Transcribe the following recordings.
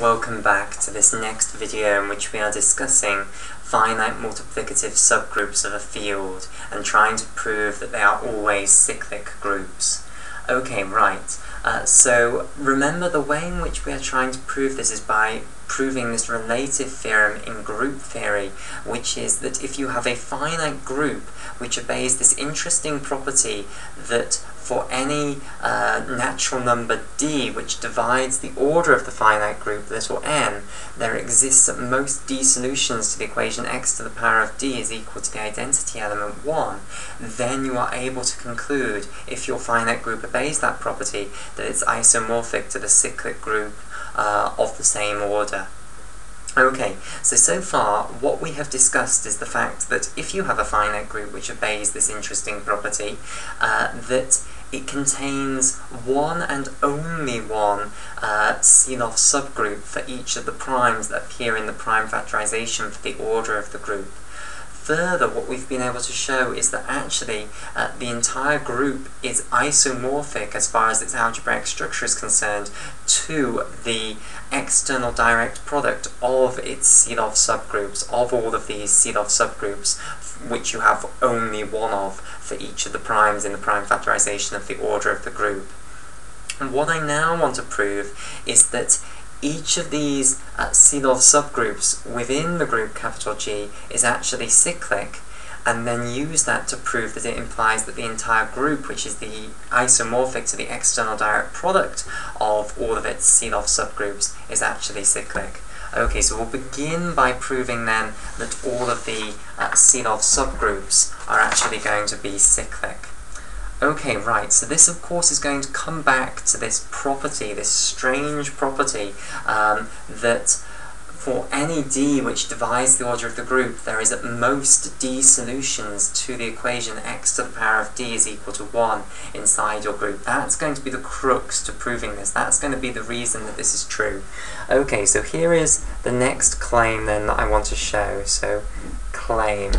welcome back to this next video in which we are discussing finite multiplicative subgroups of a field and trying to prove that they are always cyclic groups. Okay, right. Uh, so remember the way in which we are trying to prove this is by proving this relative theorem in group theory, which is that if you have a finite group which obeys this interesting property that for any uh, natural number d which divides the order of the finite group, little n, there exists at most d solutions to the equation x to the power of d is equal to the identity element 1, then you are able to conclude, if your finite group obeys that property, that it's isomorphic to the cyclic group uh, of the same order. Okay, so so far what we have discussed is the fact that if you have a finite group which obeys this interesting property, uh, that it contains one and only one uh, subgroup for each of the primes that appear in the prime factorization for the order of the group. Further, what we've been able to show is that actually uh, the entire group is isomorphic as far as its algebraic structure is concerned to the external direct product of its Sylow subgroups, of all of these Sylow subgroups, which you have only one of for each of the primes in the prime factorization of the order of the group. And what I now want to prove is that each of these uh, subgroups within the group capital G is actually cyclic, and then use that to prove that it implies that the entire group, which is the isomorphic to the external direct product of all of its Sylow subgroups, is actually cyclic. Okay, so we'll begin by proving then that all of the uh, subgroups are actually going to be cyclic. Okay, right, so this of course is going to come back to this property, this strange property, um, that for any d which divides the order of the group, there is at most d solutions to the equation x to the power of d is equal to 1 inside your group. That's going to be the crux to proving this. That's going to be the reason that this is true. Okay, so here is the next claim then that I want to show. So, claim.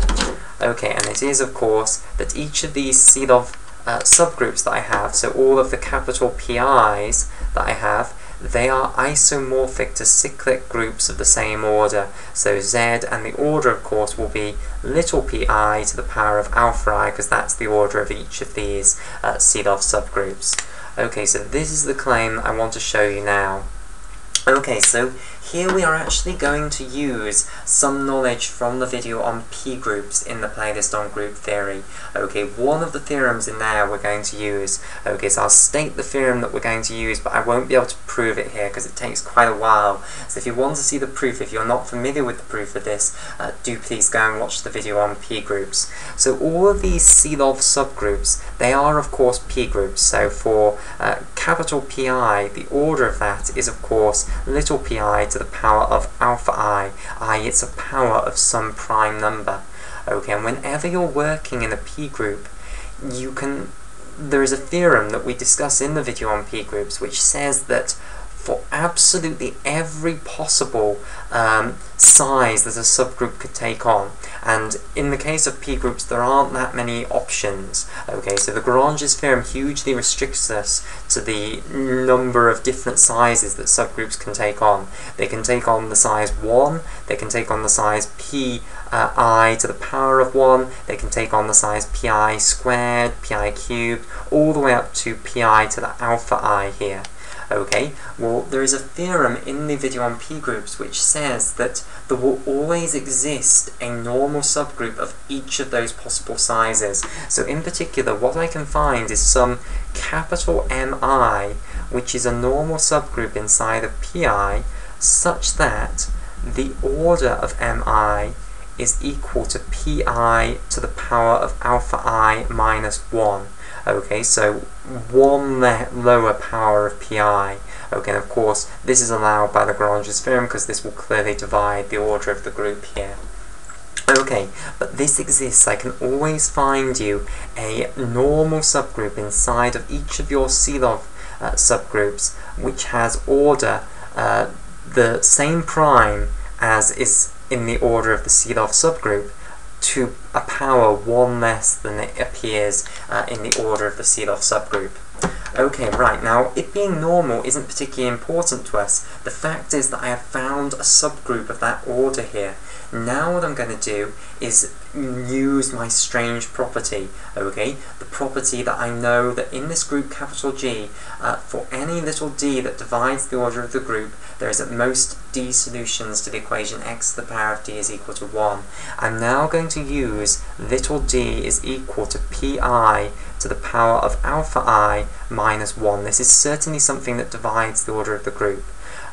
Okay, and it is of course that each of these Sylow uh, subgroups that I have, so all of the capital PIs that I have, they are isomorphic to cyclic groups of the same order. So Z and the order, of course, will be little pi to the power of alpha i, because that's the order of each of these uh, subgroups. Okay, so this is the claim I want to show you now. Okay, so here we are actually going to use some knowledge from the video on p-groups in the playlist on group theory. Okay, one of the theorems in there we're going to use. Okay, so I'll state the theorem that we're going to use, but I won't be able to prove it here because it takes quite a while. So if you want to see the proof, if you're not familiar with the proof of this, uh, do please go and watch the video on p-groups. So all of these Sylow subgroups, they are of course p-groups. So for uh, capital Pi, the order of that is of course little pi to the power of alpha i, i it's a power of some prime number. Okay, and whenever you're working in a p group, you can there is a theorem that we discuss in the video on p groups which says that for absolutely every possible um, size that a subgroup could take on. And in the case of p-groups, there aren't that many options. Okay, so the Lagrange's theorem hugely restricts us to the number of different sizes that subgroups can take on. They can take on the size 1, they can take on the size pi uh, to the power of 1, they can take on the size pi squared, pi cubed, all the way up to pi to the alpha i here. Okay, well, there is a theorem in the video on p-groups which says that there will always exist a normal subgroup of each of those possible sizes. So in particular, what I can find is some capital MI, which is a normal subgroup inside of PI, such that the order of MI is equal to pi to the power of alpha i minus 1. Okay, so one lower power of pi. Okay, and of course, this is allowed by Lagrange's theorem because this will clearly divide the order of the group here. Okay, but this exists. I can always find you a normal subgroup inside of each of your Sylow uh, subgroups which has order uh, the same prime as is in the order of the Sylow subgroup, to a power one less than it appears uh, in the order of the Sylow subgroup. Okay, right, now, it being normal isn't particularly important to us. The fact is that I have found a subgroup of that order here. Now what I'm going to do is use my strange property, okay? The property that I know that in this group capital G, uh, for any little d that divides the order of the group, there is at most d solutions to the equation x to the power of d is equal to 1. I'm now going to use little d is equal to pi to the power of alpha i minus 1. This is certainly something that divides the order of the group.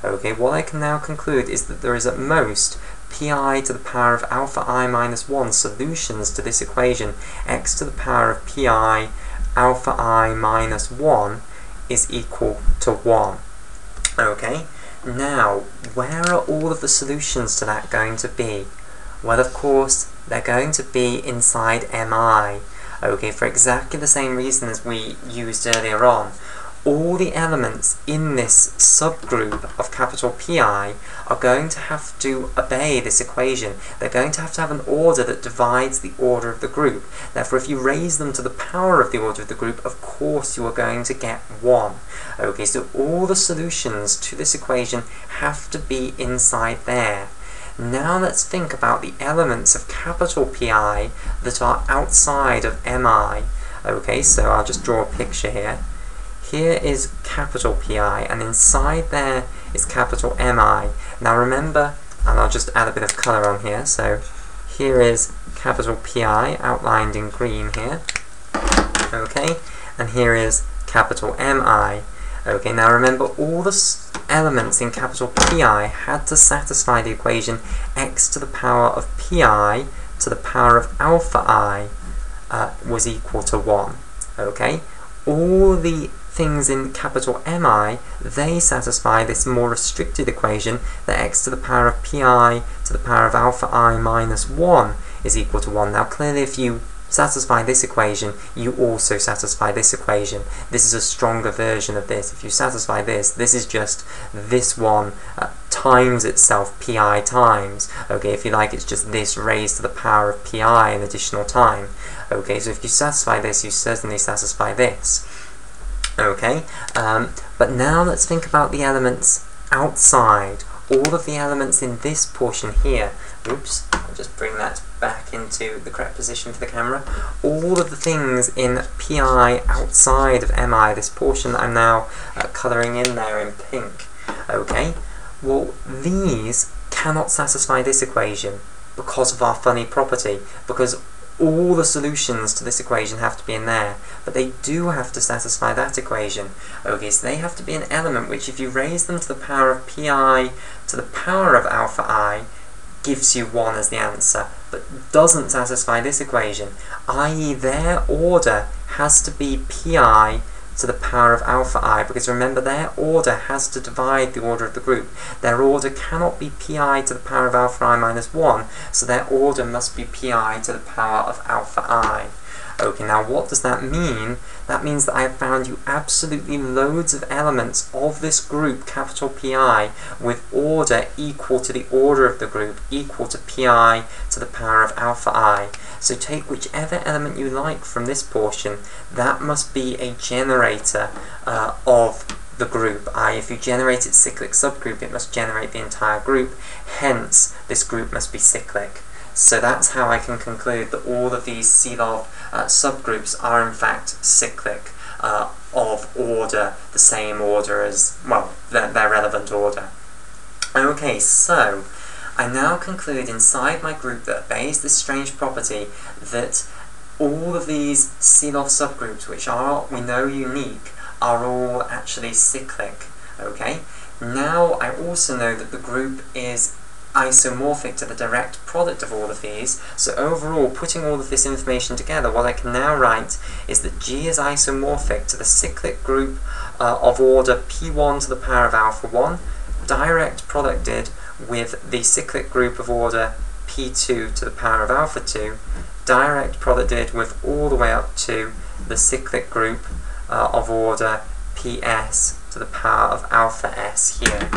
Okay, what I can now conclude is that there is at most pi to the power of alpha i minus 1 solutions to this equation, x to the power of pi alpha i minus 1 is equal to 1. Okay, now, where are all of the solutions to that going to be? Well, of course, they're going to be inside mi. Okay, for exactly the same reason as we used earlier on all the elements in this subgroup of capital PI are going to have to obey this equation. They're going to have to have an order that divides the order of the group. Therefore, if you raise them to the power of the order of the group, of course you are going to get 1. Okay, so all the solutions to this equation have to be inside there. Now let's think about the elements of capital PI that are outside of MI. Okay, so I'll just draw a picture here. Here is capital PI, and inside there is capital MI. Now remember, and I'll just add a bit of colour on here, so here is capital PI outlined in green here. Okay, and here is capital MI. Okay, now remember all the elements in capital PI had to satisfy the equation x to the power of PI to the power of alpha i uh, was equal to 1. Okay, all the things in capital MI, they satisfy this more restricted equation that x to the power of pi to the power of alpha i minus 1 is equal to 1. Now clearly if you satisfy this equation, you also satisfy this equation. This is a stronger version of this. If you satisfy this, this is just this one uh, times itself pi times. Okay, if you like, it's just this raised to the power of pi an additional time. Okay, so if you satisfy this, you certainly satisfy this. Okay, um, but now let's think about the elements outside. All of the elements in this portion here. Oops, I'll just bring that back into the correct position for the camera. All of the things in PI outside of MI, this portion that I'm now uh, colouring in there in pink. Okay, well these cannot satisfy this equation because of our funny property, because all the solutions to this equation have to be in there, but they do have to satisfy that equation. Okay, so they have to be an element which if you raise them to the power of pi to the power of alpha i, gives you 1 as the answer, but doesn't satisfy this equation, i.e. their order has to be pi to the power of alpha i, because remember their order has to divide the order of the group. Their order cannot be pi to the power of alpha i minus 1, so their order must be pi to the power of alpha i. Okay, now what does that mean? That means that I have found you absolutely loads of elements of this group, capital Pi, with order equal to the order of the group, equal to Pi to the power of alpha i. So take whichever element you like from this portion, that must be a generator uh, of the group, i.e. if you generate its cyclic subgroup, it must generate the entire group, hence this group must be cyclic. So that's how I can conclude that all of these Sylow uh, subgroups are in fact cyclic uh, of order, the same order as, well, their, their relevant order. Okay, so I now conclude inside my group that obeys this strange property that all of these Sylow subgroups, which are, we know, unique, are all actually cyclic. Okay? Now I also know that the group is isomorphic to the direct product of all of these. So overall, putting all of this information together, what I can now write is that G is isomorphic to the cyclic group uh, of order P1 to the power of alpha 1, direct producted with the cyclic group of order P2 to the power of alpha 2, direct producted with all the way up to the cyclic group uh, of order PS to the power of alpha S here.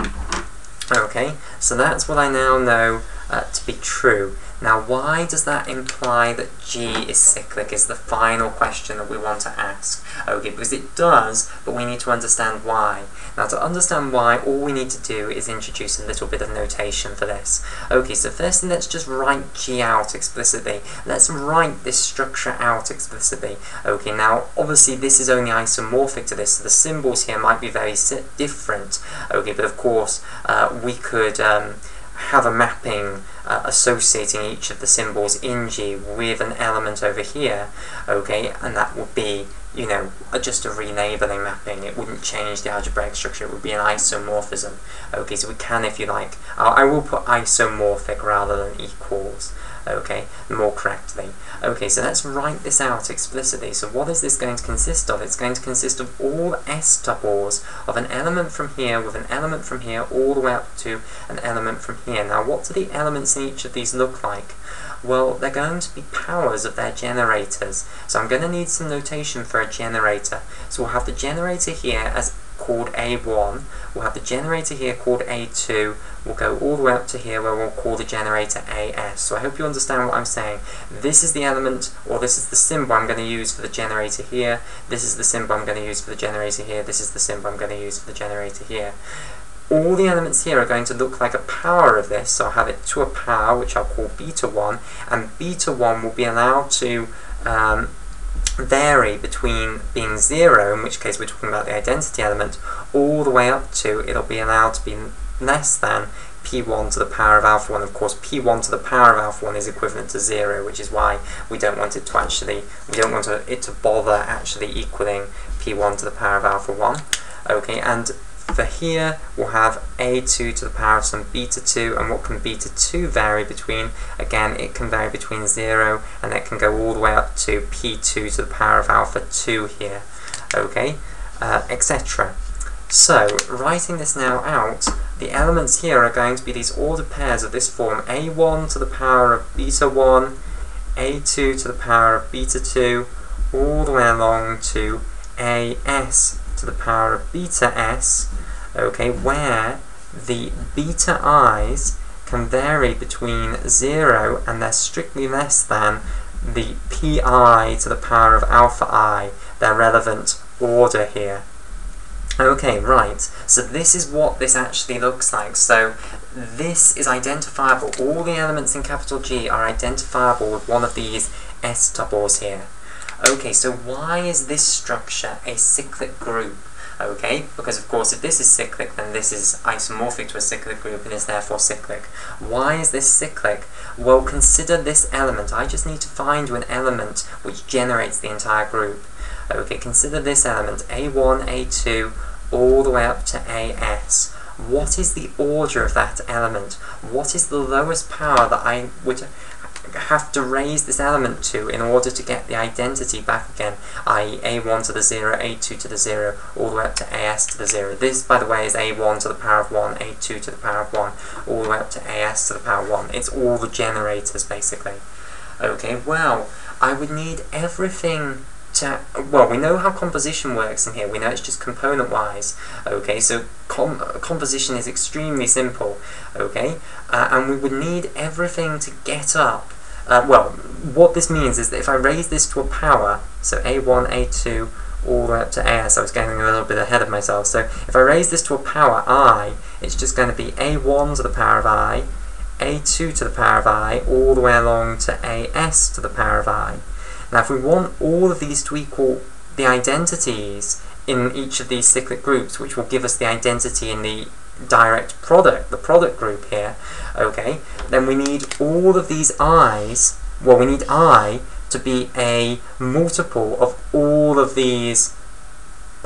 Okay, so that's what I now know uh, to be true. Now, why does that imply that G is cyclic is the final question that we want to ask. Okay, because it does, but we need to understand why. Now, to understand why, all we need to do is introduce a little bit of notation for this. Okay, so firstly, let's just write G out explicitly. Let's write this structure out explicitly. Okay, now, obviously, this is only isomorphic to this, so the symbols here might be very different. Okay, but of course, uh, we could... Um, have a mapping uh, associating each of the symbols in G with an element over here, okay, and that would be, you know, just a relabeling mapping. It wouldn't change the algebraic structure, it would be an isomorphism. Okay, so we can, if you like, I will put isomorphic rather than equals okay, more correctly. Okay, so let's write this out explicitly. So what is this going to consist of? It's going to consist of all s tuples of an element from here with an element from here all the way up to an element from here. Now what do the elements in each of these look like? Well, they're going to be powers of their generators. So I'm going to need some notation for a generator. So we'll have the generator here as called A1. We'll have the generator here called A2. We'll go all the way up to here where we'll call the generator AS. So I hope you understand what I'm saying. This is the element, or this is the symbol I'm going to use for the generator here. This is the symbol I'm going to use for the generator here. This is the symbol I'm going to use for the generator here. All the elements here are going to look like a power of this, so I'll have it to a power, which I'll call beta 1, and beta 1 will be allowed to um, vary between being 0, in which case we're talking about the identity element, all the way up to it'll be allowed to be less than p1 to the power of alpha 1. Of course, p1 to the power of alpha 1 is equivalent to 0, which is why we don't want it to actually, we don't want it to bother actually equaling p1 to the power of alpha 1. Okay, and for here, we'll have a2 to the power of some beta 2, and what can beta 2 vary between? Again, it can vary between 0, and it can go all the way up to p2 to the power of alpha 2 here, okay, uh, etc. So, writing this now out, the elements here are going to be these ordered pairs of this form, a1 to the power of beta 1, a2 to the power of beta 2, all the way along to as to the power of beta s, okay, where the beta i's can vary between 0 and they're strictly less than the pi to the power of alpha i, their relevant order here. Okay, right, so this is what this actually looks like. So this is identifiable. All the elements in capital G are identifiable with one of these S tuples here. Okay, so why is this structure a cyclic group? Okay, because of course if this is cyclic, then this is isomorphic to a cyclic group and is therefore cyclic. Why is this cyclic? Well, consider this element. I just need to find an element which generates the entire group. Okay, consider this element, A1, A2, all the way up to AS. What is the order of that element? What is the lowest power that I would have to raise this element to in order to get the identity back again, i.e. a1 to the 0, a2 to the 0, all the way up to as to the 0. This, by the way, is a1 to the power of 1, a2 to the power of 1, all the way up to as to the power of 1. It's all the generators, basically. Okay, well, I would need everything to, well, we know how composition works in here. We know it's just component-wise. Okay, so com composition is extremely simple. Okay, uh, and we would need everything to get up uh, well, what this means is that if I raise this to a power, so a1, a2, all the way up to as, I was getting a little bit ahead of myself, so if I raise this to a power i, it's just going to be a1 to the power of i, a2 to the power of i, all the way along to as to the power of i. Now if we want all of these to equal the identities in each of these cyclic groups, which will give us the identity in the direct product, the product group here, okay, then we need all of these i's, well we need i to be a multiple of all of these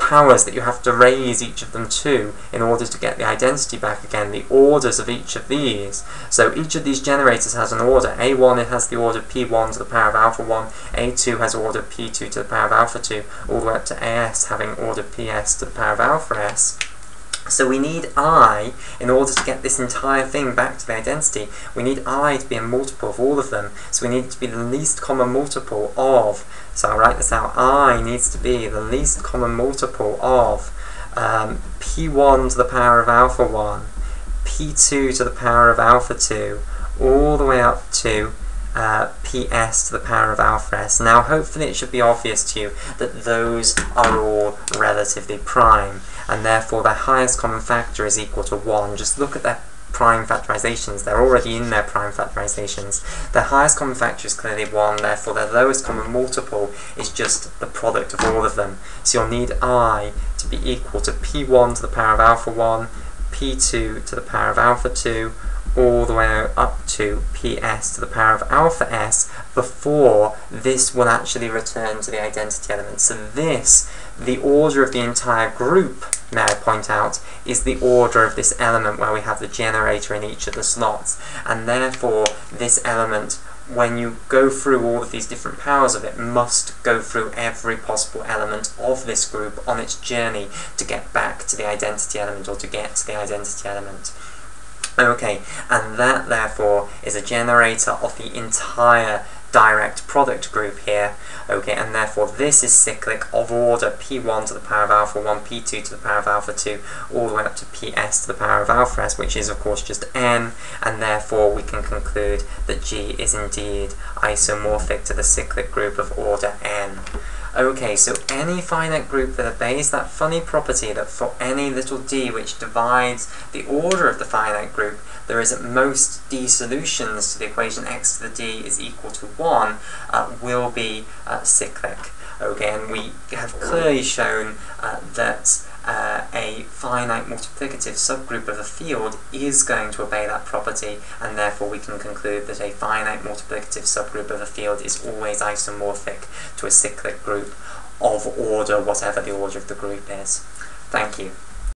powers that you have to raise each of them to in order to get the identity back again, the orders of each of these. So each of these generators has an order. A1 it has the order P1 to the power of alpha 1, A2 has order P2 to the power of alpha 2, all the way up to AS having order PS to the power of alpha S. So we need i, in order to get this entire thing back to the identity, we need i to be a multiple of all of them. So we need it to be the least common multiple of, so I'll write this out, i needs to be the least common multiple of um, p1 to the power of alpha 1, p2 to the power of alpha 2, all the way up to uh, ps to the power of alpha s. Now hopefully it should be obvious to you that those are all relatively prime and therefore their highest common factor is equal to 1. Just look at their prime factorizations. They're already in their prime factorizations. Their highest common factor is clearly 1, therefore their lowest common multiple is just the product of all of them. So you'll need i to be equal to p1 to the power of alpha 1, p2 to the power of alpha 2, all the way up to ps to the power of alpha s before this will actually return to the identity element. So this, the order of the entire group, may I point out, is the order of this element where we have the generator in each of the slots. And therefore, this element, when you go through all of these different powers of it, must go through every possible element of this group on its journey to get back to the identity element or to get to the identity element. Okay, and that therefore is a generator of the entire direct product group here. Okay, and therefore this is cyclic of order p1 to the power of alpha 1, p2 to the power of alpha 2, all the way up to ps to the power of alpha s, which is of course just n, and therefore we can conclude that G is indeed isomorphic to the cyclic group of order n. Okay, so any finite group that obeys that funny property that for any little d which divides the order of the finite group, there is at most d solutions to the equation x to the d is equal to 1, uh, will be uh, cyclic. Okay, and we have clearly shown uh, that uh, a finite multiplicative subgroup of a field is going to obey that property, and therefore we can conclude that a finite multiplicative subgroup of a field is always isomorphic to a cyclic group of order, whatever the order of the group is. Thank you.